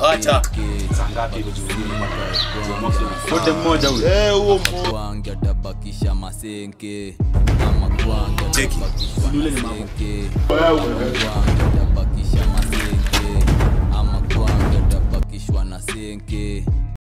pata wote atabakisha masenke ama kwange atabakisha masenke atabakisha ama kwange atabakishwa na senke